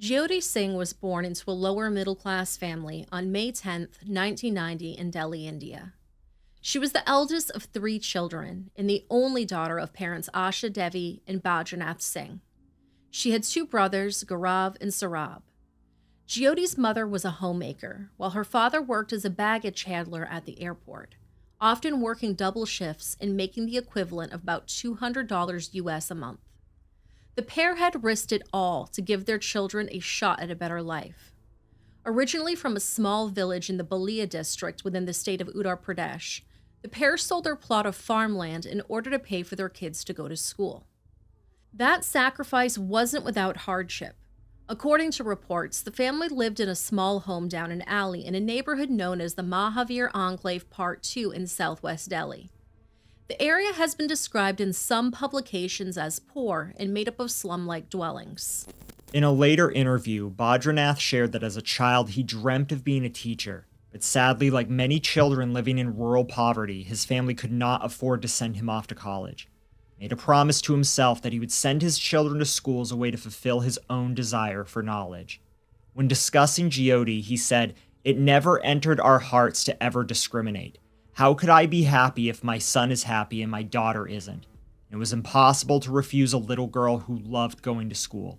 Jyoti Singh was born into a lower middle class family on May 10, 1990, in Delhi, India. She was the eldest of three children and the only daughter of parents Asha Devi and Badranath Singh. She had two brothers, Gaurav and Saurabh. Jyoti's mother was a homemaker, while her father worked as a baggage handler at the airport, often working double shifts and making the equivalent of about $200 US a month. The pair had risked it all to give their children a shot at a better life. Originally from a small village in the Ballia district within the state of Uttar Pradesh, the pair sold their plot of farmland in order to pay for their kids to go to school. That sacrifice wasn't without hardship. According to reports, the family lived in a small home down an alley in a neighborhood known as the Mahavir Enclave Part 2 in southwest Delhi. The area has been described in some publications as poor and made up of slum like dwellings. In a later interview, Badranath shared that as a child he dreamt of being a teacher, but sadly, like many children living in rural poverty, his family could not afford to send him off to college. He made a promise to himself that he would send his children to school as a way to fulfill his own desire for knowledge. When discussing Jyoti, he said, It never entered our hearts to ever discriminate. How could I be happy if my son is happy and my daughter isn't? It was impossible to refuse a little girl who loved going to school.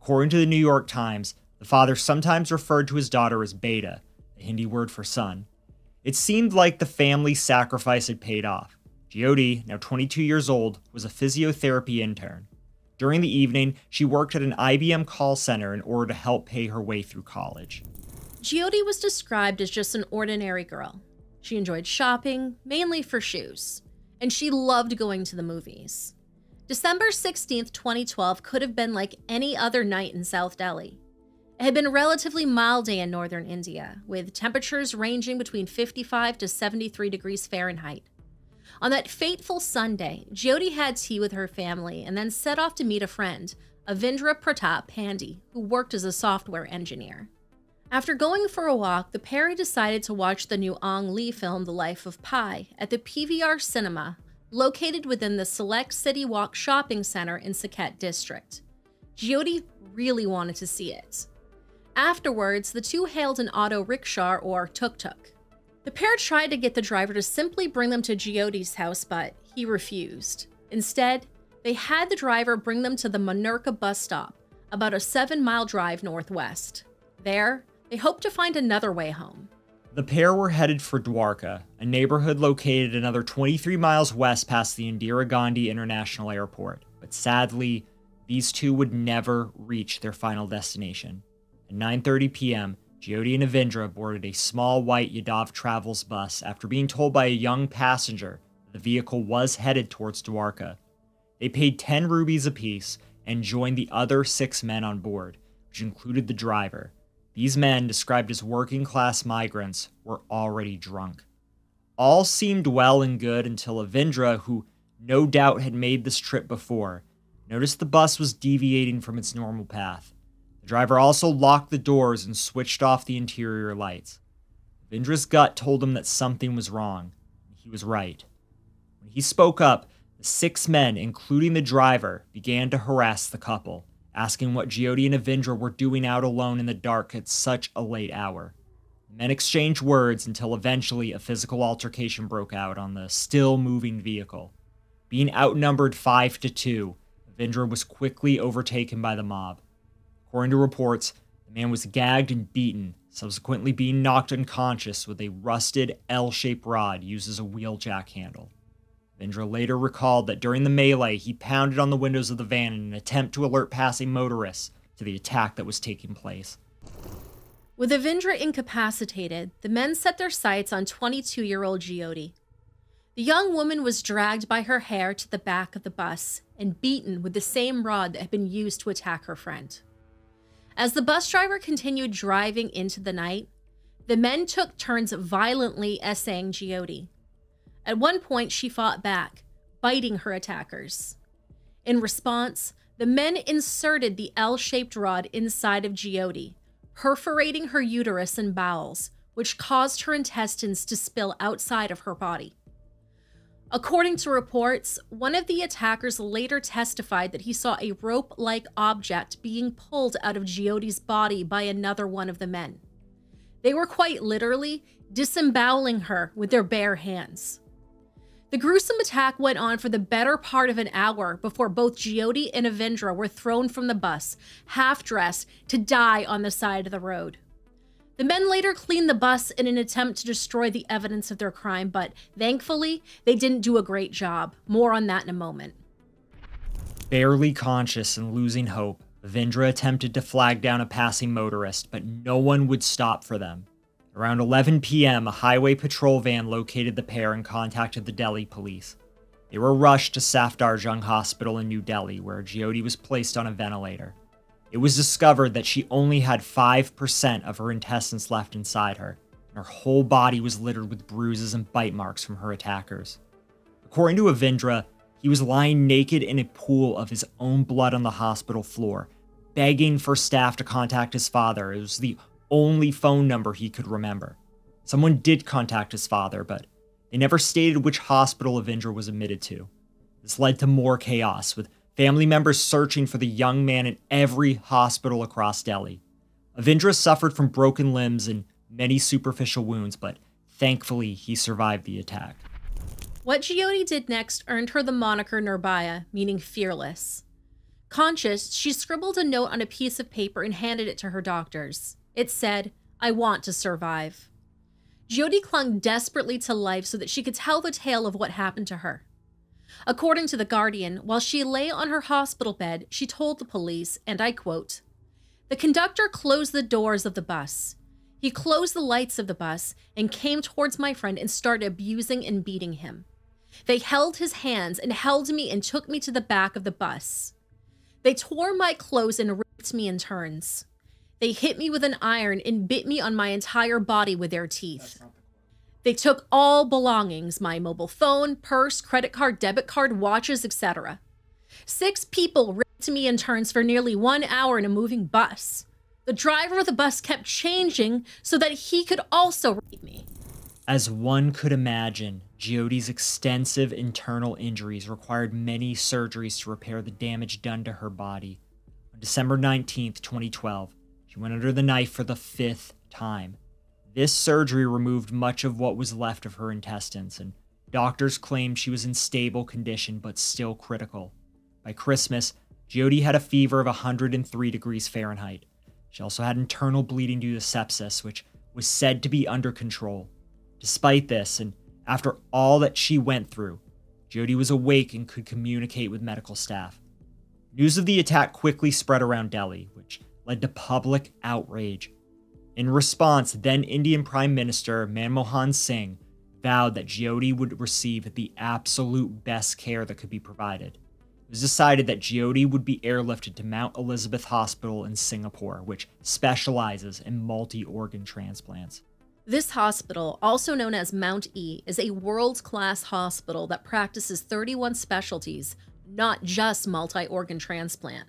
According to the New York Times, the father sometimes referred to his daughter as Beta, a Hindi word for son. It seemed like the family sacrifice had paid off. Jyoti, now 22 years old, was a physiotherapy intern. During the evening, she worked at an IBM call center in order to help pay her way through college. Jyoti was described as just an ordinary girl. She enjoyed shopping, mainly for shoes, and she loved going to the movies. December 16th, 2012 could have been like any other night in South Delhi. It had been a relatively mild day in northern India, with temperatures ranging between 55 to 73 degrees Fahrenheit. On that fateful Sunday, Jyoti had tea with her family and then set off to meet a friend, Avindra Pratap Pandey, who worked as a software engineer. After going for a walk, the pair decided to watch the new Ang Lee film The Life of Pi at the PVR Cinema, located within the Select City Walk shopping center in Saket district. Jyoti really wanted to see it. Afterwards, the two hailed an auto rickshaw or tuk-tuk. The pair tried to get the driver to simply bring them to Jyoti's house, but he refused. Instead, they had the driver bring them to the Munirka bus stop, about a seven mile drive northwest. There, they hoped to find another way home. The pair were headed for Dwarka, a neighborhood located another 23 miles west past the Indira Gandhi International Airport. But sadly, these two would never reach their final destination. At 9:30 p.m., Jyoti and Avindra boarded a small white Yadav Travels bus after being told by a young passenger that the vehicle was headed towards Dwarka. They paid 10 rupees apiece and joined the other six men on board, which included the driver. These men, described as working class migrants, were already drunk. All seemed well and good until Avindra, who no doubt had made this trip before, noticed the bus was deviating from its normal path. The driver also locked the doors and switched off the interior lights. Vindra's gut told him that something was wrong. And he was right. When he spoke up, the six men, including the driver, began to harass the couple, asking what Jyoti and Avindra were doing out alone in the dark at such a late hour. The men exchanged words until eventually a physical altercation broke out on the still moving vehicle. Being outnumbered five to two, Avindra was quickly overtaken by the mob. According to reports, the man was gagged and beaten, subsequently being knocked unconscious with a rusted L shaped rod used as a wheeljack handle. Avindra later recalled that during the melee, he pounded on the windows of the van in an attempt to alert passing motorists to the attack that was taking place. With Avindra incapacitated, the men set their sights on 22 year old Jyoti. The young woman was dragged by her hair to the back of the bus and beaten with the same rod that had been used to attack her friend. As the bus driver continued driving into the night, the men took turns violently essaying Jyoti. At one point, she fought back, biting her attackers. In response, the men inserted the L shaped rod inside of Jyoti, perforating her uterus and bowels, which caused her intestines to spill outside of her body. According to reports, one of the attackers later testified that he saw a rope like object being pulled out of Jyoti's body by another one of the men. They were quite literally disemboweling her with their bare hands. The gruesome attack went on for the better part of an hour before both Jyoti and Avindra were thrown from the bus, half dressed, to die on the side of the road. The men later cleaned the bus in an attempt to destroy the evidence of their crime, but thankfully, they didn't do a great job. More on that in a moment. Barely conscious and losing hope, Avindra attempted to flag down a passing motorist, but no one would stop for them. Around 11 p.m., a highway patrol van located the pair and contacted the Delhi police. They were rushed to Safdarjung Hospital in New Delhi, where Jyoti was placed on a ventilator. It was discovered that she only had 5% of her intestines left inside her, and her whole body was littered with bruises and bite marks from her attackers. According to Avindra, he was lying naked in a pool of his own blood on the hospital floor, begging for staff to contact his father. It was the only phone number he could remember. Someone did contact his father, but they never stated which hospital Avindra was admitted to. This led to more chaos, with family members searching for the young man in every hospital across Delhi. Avindra suffered from broken limbs and many superficial wounds, but thankfully he survived the attack. What Jyoti did next earned her the moniker Nirbhaya, meaning fearless. Conscious, she scribbled a note on a piece of paper and handed it to her doctors. It said, I want to survive. Jyoti clung desperately to life so that she could tell the tale of what happened to her. According to The Guardian, while she lay on her hospital bed, she told the police, and I quote, The conductor closed the doors of the bus. He closed the lights of the bus and came towards my friend and started abusing and beating him. They held his hands and held me and took me to the back of the bus. They tore my clothes and raped me in turns. They hit me with an iron and bit me on my entire body with their teeth. They took all belongings my mobile phone, purse, credit card, debit card, watches, etc. Six people raped me in turns for nearly one hour in a moving bus. The driver of the bus kept changing so that he could also rape me. As one could imagine, Jyoti's extensive internal injuries required many surgeries to repair the damage done to her body. On December 19, 2012, went under the knife for the fifth time. This surgery removed much of what was left of her intestines, and doctors claimed she was in stable condition but still critical. By Christmas, Jyoti had a fever of 103 degrees Fahrenheit. She also had internal bleeding due to sepsis, which was said to be under control. Despite this, and after all that she went through, Jyoti was awake and could communicate with medical staff. News of the attack quickly spread around Delhi, which led to public outrage. In response, then Indian Prime Minister Manmohan Singh vowed that Jyoti would receive the absolute best care that could be provided. It was decided that Jyoti would be airlifted to Mount Elizabeth Hospital in Singapore, which specializes in multi organ transplants. This hospital, also known as Mount E, is a world class hospital that practices 31 specialties, not just multi organ transplant.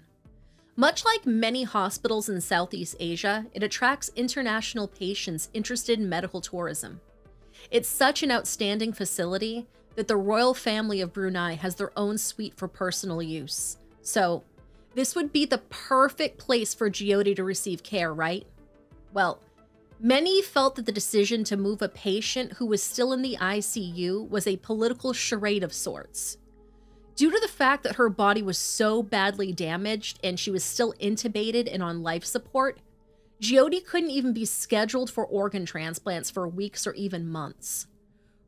Much like many hospitals in Southeast Asia, it attracts international patients interested in medical tourism. It's such an outstanding facility that the royal family of Brunei has their own suite for personal use. So, this would be the perfect place for Jyoti to receive care, right? Well, many felt that the decision to move a patient who was still in the ICU was a political charade of sorts. Due to the fact that her body was so badly damaged and she was still intubated and on life support, Jyoti couldn't even be scheduled for organ transplants for weeks or even months.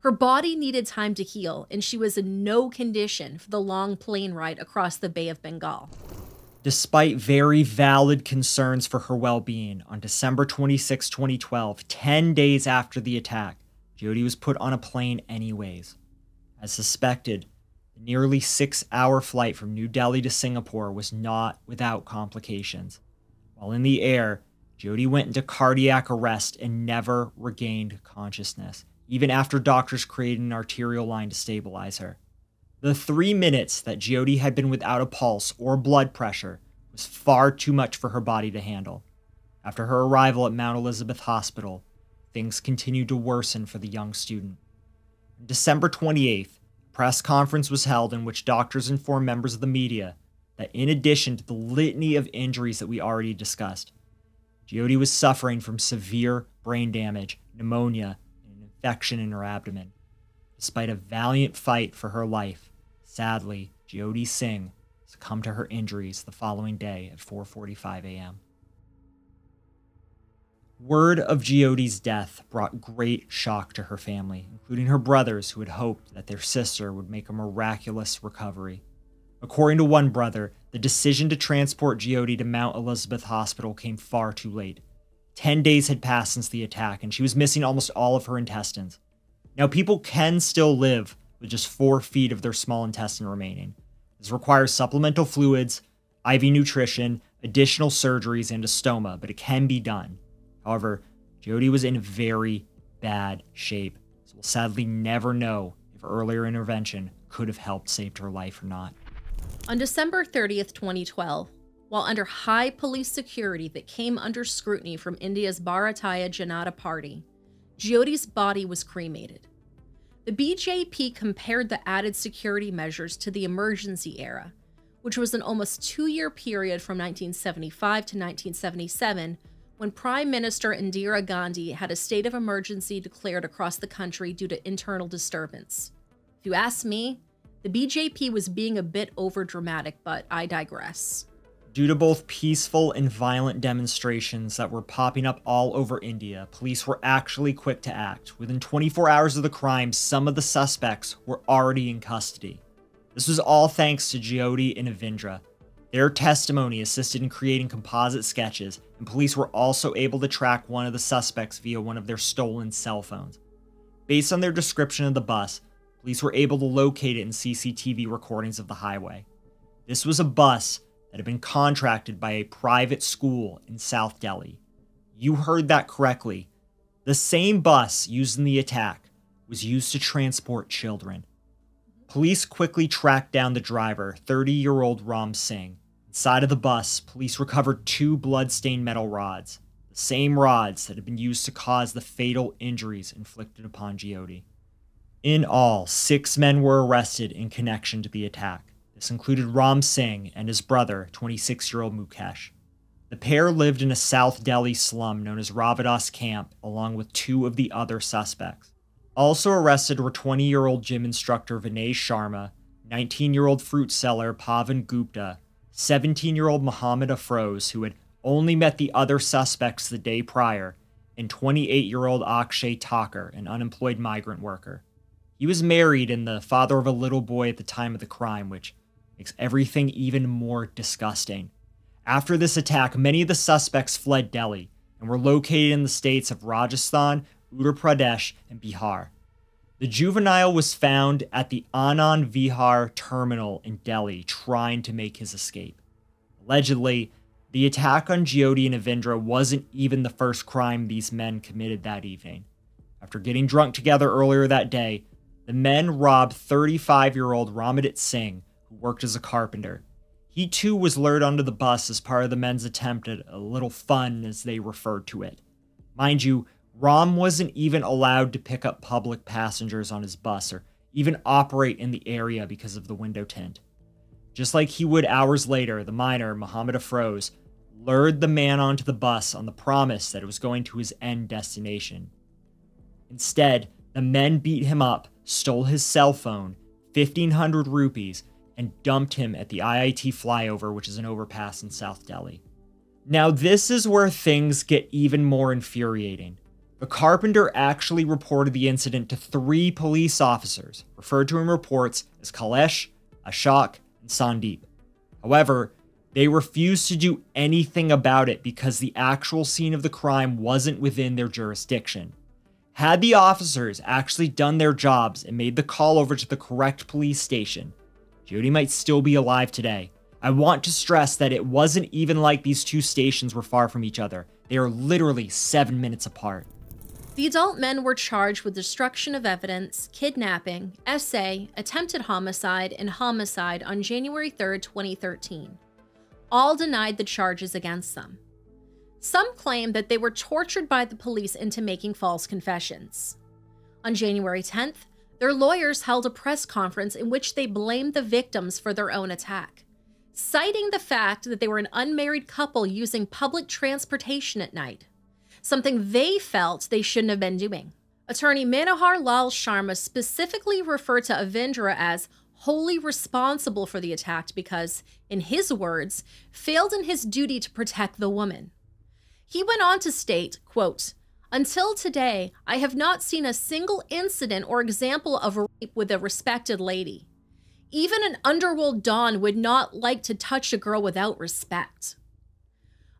Her body needed time to heal, and she was in no condition for the long plane ride across the Bay of Bengal. Despite very valid concerns for her well being, on December 26, 2012, 10 days after the attack, Jyoti was put on a plane anyways. As suspected, the nearly six hour flight from New Delhi to Singapore was not without complications. While in the air, Jyoti went into cardiac arrest and never regained consciousness, even after doctors created an arterial line to stabilize her. The three minutes that Jyoti had been without a pulse or blood pressure was far too much for her body to handle. After her arrival at Mount Elizabeth Hospital, things continued to worsen for the young student. On December 28th, press conference was held in which doctors informed members of the media that in addition to the litany of injuries that we already discussed, Jyoti was suffering from severe brain damage, pneumonia, and an infection in her abdomen. Despite a valiant fight for her life, sadly, Jyoti Singh succumbed to her injuries the following day at 4:45 a.m. Word of Jyoti's death brought great shock to her family, including her brothers who had hoped that their sister would make a miraculous recovery. According to one brother, the decision to transport Jyoti to Mount Elizabeth Hospital came far too late. Ten days had passed since the attack, and she was missing almost all of her intestines. Now, people can still live with just four feet of their small intestine remaining. This requires supplemental fluids, IV nutrition, additional surgeries, and a stoma, but it can be done. However, Jyoti was in very bad shape, so we'll sadly never know if earlier intervention could have helped save her life or not. On December 30th, 2012, while under high police security that came under scrutiny from India's Bharatiya Janata Party, Jyoti's body was cremated. The BJP compared the added security measures to the emergency era, which was an almost two year period from 1975 to 1977 when Prime Minister Indira Gandhi had a state of emergency declared across the country due to internal disturbance. If you ask me, the BJP was being a bit overdramatic, but I digress. Due to both peaceful and violent demonstrations that were popping up all over India, police were actually quick to act. Within 24 hours of the crime, some of the suspects were already in custody. This was all thanks to Jyoti and Avindra, their testimony assisted in creating composite sketches, and police were also able to track one of the suspects via one of their stolen cell phones. Based on their description of the bus, police were able to locate it in CCTV recordings of the highway. This was a bus that had been contracted by a private school in South Delhi. You heard that correctly. The same bus used in the attack was used to transport children. Police quickly tracked down the driver, 30 year old Ram Singh. Inside of the bus, police recovered two blood-stained metal rods, the same rods that had been used to cause the fatal injuries inflicted upon Jyoti. In all, six men were arrested in connection to the attack. This included Ram Singh and his brother, 26 year old Mukesh. The pair lived in a South Delhi slum known as Ravidas Camp, along with two of the other suspects. Also arrested were 20 year old gym instructor Vinay Sharma, 19 year old fruit seller Pavan Gupta, 17 year old Muhammad Afroz, who had only met the other suspects the day prior, and 28 year old Akshay Thakur, an unemployed migrant worker. He was married and the father of a little boy at the time of the crime, which makes everything even more disgusting. After this attack, many of the suspects fled Delhi and were located in the states of Rajasthan, Uttar Pradesh, and Bihar. The juvenile was found at the Anand Vihar terminal in Delhi trying to make his escape. Allegedly, the attack on Jyoti and Avindra wasn't even the first crime these men committed that evening. After getting drunk together earlier that day, the men robbed 35 year old Ramadit Singh, who worked as a carpenter. He too was lured onto the bus as part of the men's attempt at a little fun, as they referred to it. Mind you, Ram wasn't even allowed to pick up public passengers on his bus or even operate in the area because of the window tint. Just like he would hours later, the minor, Muhammad Afroz, lured the man onto the bus on the promise that it was going to his end destination. Instead, the men beat him up, stole his cell phone, 1500 rupees, and dumped him at the IIT flyover, which is an overpass in South Delhi. Now, this is where things get even more infuriating. The carpenter actually reported the incident to three police officers, referred to in reports as Kalesh, Ashok, and Sandeep. However, they refused to do anything about it because the actual scene of the crime wasn't within their jurisdiction. Had the officers actually done their jobs and made the call over to the correct police station, Jyoti might still be alive today. I want to stress that it wasn't even like these two stations were far from each other. They are literally seven minutes apart. The adult men were charged with destruction of evidence, kidnapping, SA, attempted homicide, and homicide on January 3, 2013. All denied the charges against them. Some claim that they were tortured by the police into making false confessions. On January 10th, their lawyers held a press conference in which they blamed the victims for their own attack, citing the fact that they were an unmarried couple using public transportation at night, something they felt they shouldn't have been doing. Attorney Manohar Lal Sharma specifically referred to Avindra as wholly responsible for the attack because, in his words, failed in his duty to protect the woman. He went on to state, quote, until today, I have not seen a single incident or example of rape with a respected lady. Even an underworld Don would not like to touch a girl without respect.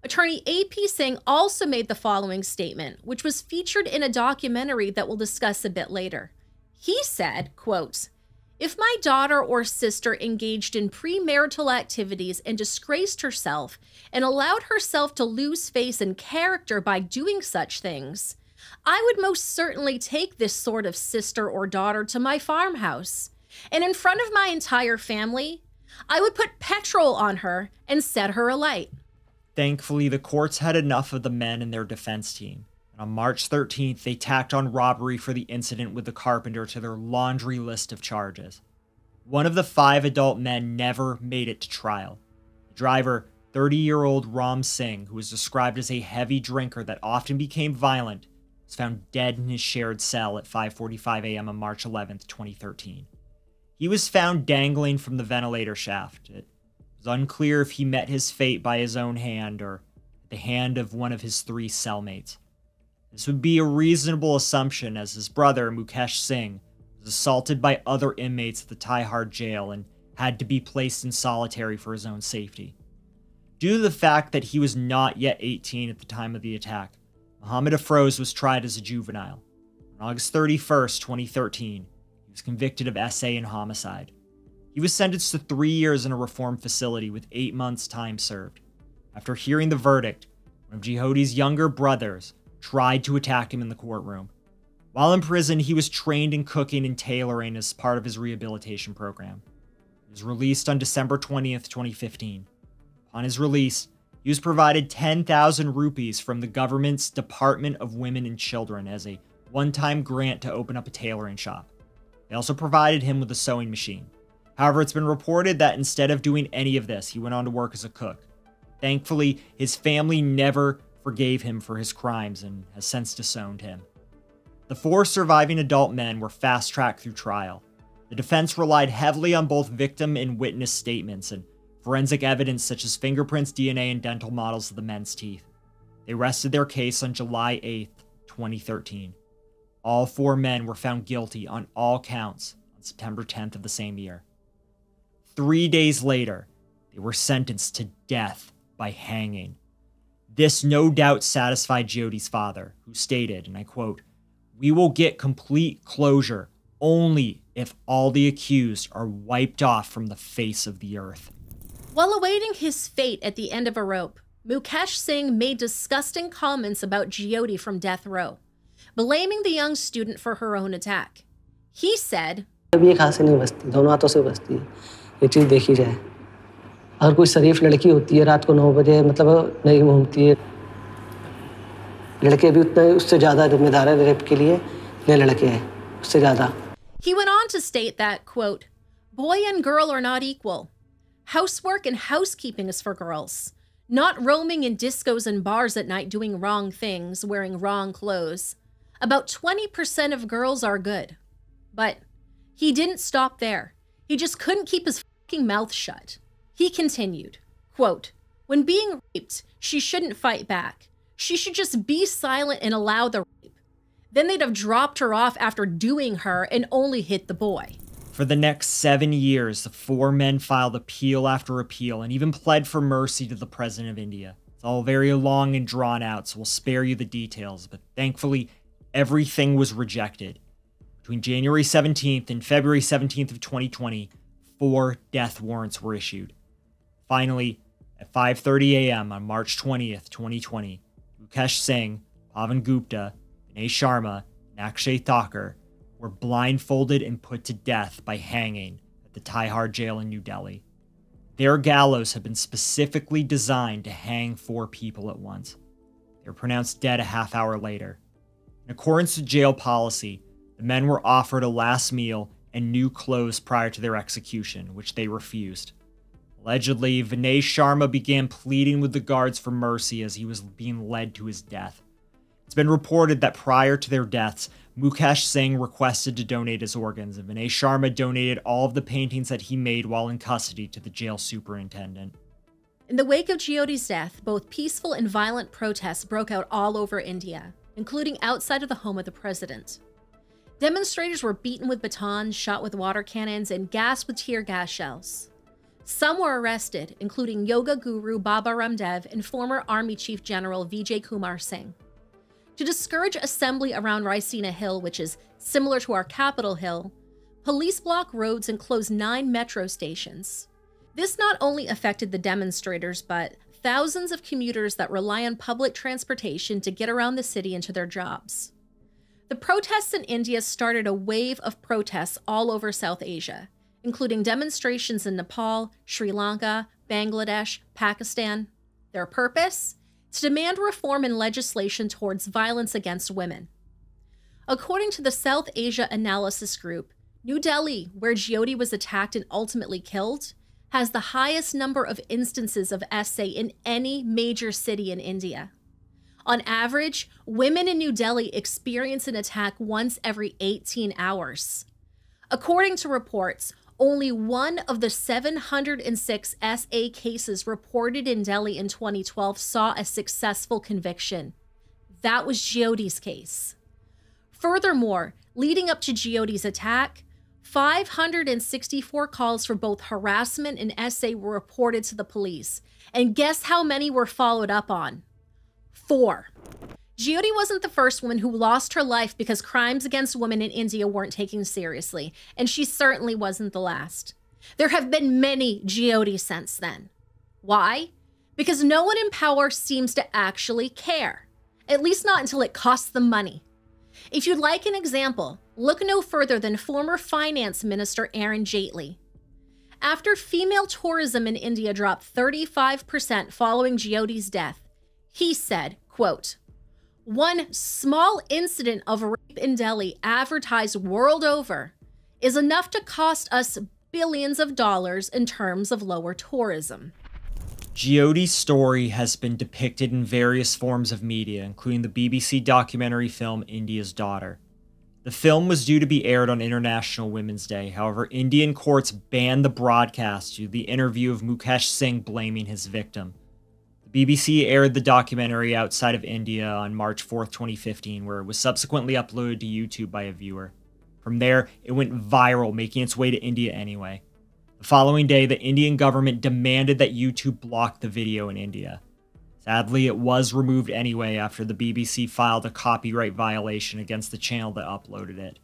Attorney A.P. Singh also made the following statement, which was featured in a documentary that we'll discuss a bit later. He said, quote, if my daughter or sister engaged in premarital activities and disgraced herself and allowed herself to lose face and character by doing such things, I would most certainly take this sort of sister or daughter to my farmhouse. And in front of my entire family, I would put petrol on her and set her alight. Thankfully, the courts had enough of the men and their defense team. On March 13th, they tacked on robbery for the incident with the carpenter to their laundry list of charges. One of the five adult men never made it to trial. The driver, 30 year old Ram Singh, who was described as a heavy drinker that often became violent, was found dead in his shared cell at 5:45 a.m. on March 11, 2013. He was found dangling from the ventilator shaft. Was unclear if he met his fate by his own hand or the hand of one of his three cellmates. This would be a reasonable assumption as his brother, Mukesh Singh, was assaulted by other inmates at the Tihar jail and had to be placed in solitary for his own safety. Due to the fact that he was not yet 18 at the time of the attack, Muhammad Afroz was tried as a juvenile. On August 31, 2013, he was convicted of SA and homicide. He was sentenced to three years in a reform facility with eight months' time served. After hearing the verdict, one of Jyoti's younger brothers, tried to attack him in the courtroom. While in prison, he was trained in cooking and tailoring as part of his rehabilitation program. He was released on December 20th, 2015. Upon his release, he was provided 10,000 rupees from the government's Department of Women and Children as a one time grant to open up a tailoring shop. They also provided him with a sewing machine. However, it's been reported that instead of doing any of this, he went on to work as a cook. Thankfully, his family never forgave him for his crimes and has since disowned him. The four surviving adult men were fast tracked through trial. The defense relied heavily on both victim and witness statements and forensic evidence such as fingerprints, DNA, and dental models of the men's teeth. They rested their case on July 8, 2013. All four men were found guilty on all counts on September 10th of the same year. Three days later, they were sentenced to death by hanging. This no doubt satisfied Jyoti's father, who stated, and I quote, We will get complete closure only if all the accused are wiped off from the face of the earth. While awaiting his fate at the end of a rope, Mukesh Singh made disgusting comments about Jyoti from death row, blaming the young student for her own attack. He said, अगर कोई शरीफ लड़की होती है रात को नौ बजे मतलब नहीं घूमती है लड़के भी उतने उससे ज़्यादा जिम्मेदार है रेप के लिए ये लड़के हैं उससे ज़्यादा He went on to state that, quote, boy and girl are not equal. Housework and housekeeping is for girls, not roaming in discos and bars at night doing wrong things, wearing wrong clothes. About 20% of girls are good. But he didn't stop there. He just couldn't keep his fucking mouth shut. He continued, quote, When being raped, she shouldn't fight back. She should just be silent and allow the rape. Then they'd have dropped her off after doing her and only hit the boy. For the next seven years, the four men filed appeal after appeal and even pled for mercy to the President of India. It's all very long and drawn out, so we'll spare you the details, but thankfully, everything was rejected. Between January 17th and February 17th of 2020, four death warrants were issued. Finally, at 5:30 a.m. on March 20th, 2020, Mukesh Singh, Pavan Gupta, Vinay Sharma, and Akshay Thakur were blindfolded and put to death by hanging at the Tihar jail in New Delhi. Their gallows had been specifically designed to hang four people at once. They were pronounced dead a half hour later. In accordance with jail policy, The men were offered a last meal and new clothes prior to their execution, which they refused. Allegedly, Vinay Sharma began pleading with the guards for mercy as he was being led to his death. It's been reported that prior to their deaths, Mukesh Singh requested to donate his organs, and Vinay Sharma donated all of the paintings that he made while in custody to the jail superintendent. In the wake of Jyoti's death, both peaceful and violent protests broke out all over India, including outside of the home of the president. Demonstrators were beaten with batons, shot with water cannons, and gassed with tear gas shells. Some were arrested, including yoga guru Baba Ramdev and former Army Chief General Vijay Kumar Singh. To discourage assembly around Raisina Hill, which is similar to our Capitol Hill, police blocked roads and closed nine metro stations. This not only affected the demonstrators, but thousands of commuters that rely on public transportation to get around the city and to their jobs. The protests in India started a wave of protests all over South Asia, including demonstrations in Nepal, Sri Lanka, Bangladesh, Pakistan. Their purpose? To demand reform in legislation towards violence against women. According to the South Asia Analysis Group, New Delhi, where Jyoti was attacked and ultimately killed, has the highest number of instances of SA in any major city in India. On average, women in New Delhi experience an attack once every 18 hours. According to reports, only one of the 706 SA cases reported in Delhi in 2012 saw a successful conviction. That was Jyoti's case. Furthermore, leading up to Jyoti's attack, 564 calls for both harassment and SA were reported to the police. And guess how many were followed up on? Four. Jyoti wasn't the first woman who lost her life because crimes against women in India weren't taken seriously, and she certainly wasn't the last. There have been many Jyoti since then. Why? Because no one in power seems to actually care, at least not until it costs them money. If you'd like an example, look no further than former Finance Minister Arun Jaitley. After female tourism in India dropped 35% following Jyoti's death, he said, quote, one small incident of rape in Delhi advertised world over is enough to cost us billions of dollars in terms of lower tourism. Jyoti's story has been depicted in various forms of media, including the BBC documentary film India's Daughter. The film was due to be aired on International Women's Day. However, Indian courts banned the broadcast due to the interview of Mukesh Singh blaming his victim. BBC aired the documentary outside of India on March 4th, 2015, where it was subsequently uploaded to YouTube by a viewer. From there, it went viral, making its way to India anyway. The following day, the Indian government demanded that YouTube block the video in India. Sadly, it was removed anyway after the BBC filed a copyright violation against the channel that uploaded it.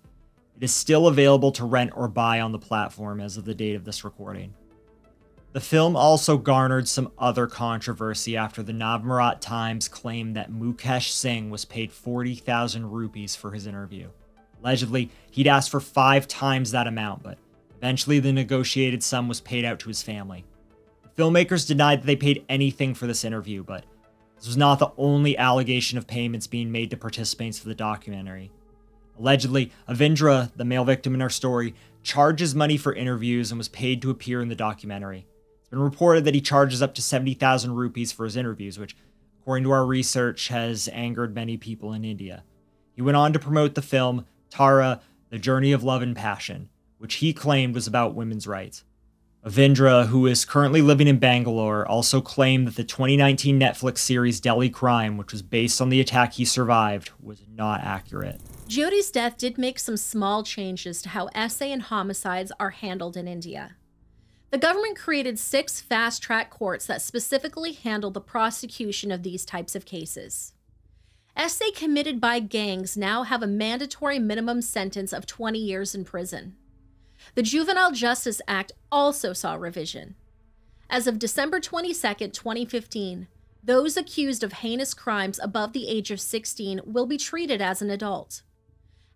It is still available to rent or buy on the platform as of the date of this recording. The film also garnered some other controversy after the Navbharat Times claimed that Mukesh Singh was paid 40,000 rupees for his interview. Allegedly, he'd asked for five times that amount, but eventually the negotiated sum was paid out to his family. The filmmakers denied that they paid anything for this interview, but this was not the only allegation of payments being made to participants of the documentary. Allegedly, Avindra, the male victim in our story, charges money for interviews and was paid to appear in the documentary. Been reported that he charges up to 70,000 rupees for his interviews, which, according to our research, has angered many people in India. He went on to promote the film Tara, The Journey of Love and Passion, which he claimed was about women's rights. Avindra, who is currently living in Bangalore, also claimed that the 2019 Netflix series Delhi Crime, which was based on the attack he survived, was not accurate. Jyoti's death did make some small changes to how SA and homicides are handled in India. The government created six fast track courts that specifically handle the prosecution of these types of cases. SA committed by gangs now have a mandatory minimum sentence of 20 years in prison. The Juvenile Justice Act also saw revision. As of December 22, 2015, those accused of heinous crimes above the age of 16 will be treated as an adult.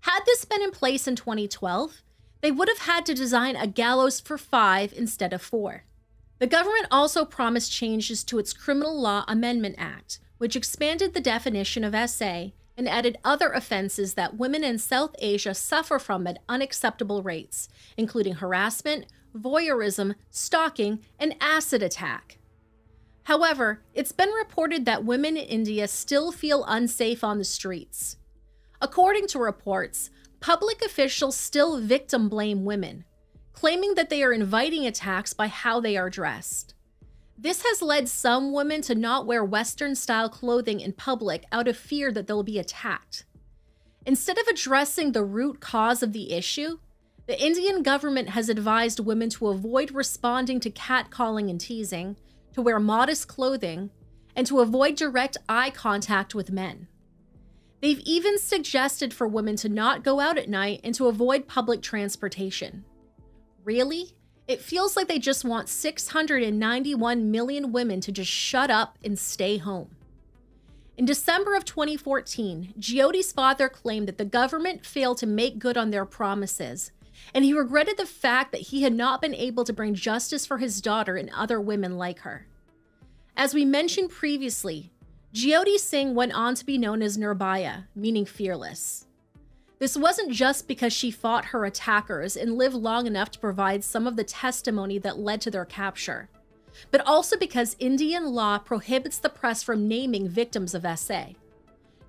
Had this been in place in 2012, they would have had to design a gallows for five instead of four. The government also promised changes to its Criminal Law Amendment Act, which expanded the definition of SA and added other offenses that women in South Asia suffer from at unacceptable rates, including harassment, voyeurism, stalking, and acid attack. However, it's been reported that women in India still feel unsafe on the streets. According to reports, public officials still victim blame women, claiming that they are inviting attacks by how they are dressed. This has led some women to not wear Western style clothing in public out of fear that they'll be attacked. Instead of addressing the root cause of the issue, the Indian government has advised women to avoid responding to catcalling and teasing, to wear modest clothing, and to avoid direct eye contact with men. They've even suggested for women to not go out at night and to avoid public transportation. Really? It feels like they just want 691 million women to just shut up and stay home. In December of 2014, Jyoti's father claimed that the government failed to make good on their promises, and he regretted the fact that he had not been able to bring justice for his daughter and other women like her. As we mentioned previously, Jyoti Singh went on to be known as Nirbhaya, meaning fearless. This wasn't just because she fought her attackers and lived long enough to provide some of the testimony that led to their capture, but also because Indian law prohibits the press from naming victims of SA.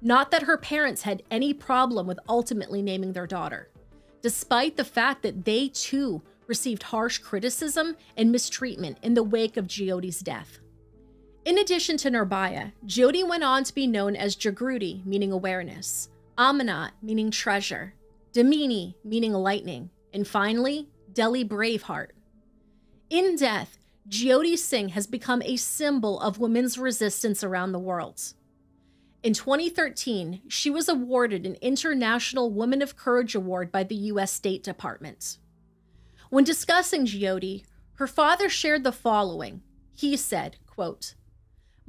Not that her parents had any problem with ultimately naming their daughter, despite the fact that they too received harsh criticism and mistreatment in the wake of Jyoti's death. In addition to Nirbhaya, Jyoti went on to be known as Jagruti, meaning awareness, Amanat, meaning treasure, Damini, meaning lightning, and finally, Delhi Braveheart. In death, Jyoti Singh has become a symbol of women's resistance around the world. In 2013, she was awarded an International Woman of Courage Award by the US State Department. When discussing Jyoti, her father shared the following. He said, quote,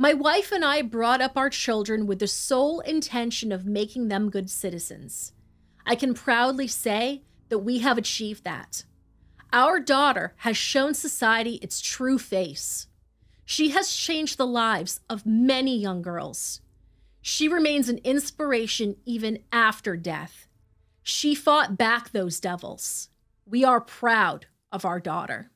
my wife and I brought up our children with the sole intention of making them good citizens. I can proudly say that we have achieved that. Our daughter has shown society its true face. She has changed the lives of many young girls. She remains an inspiration even after death. She fought back those devils. We are proud of our daughter.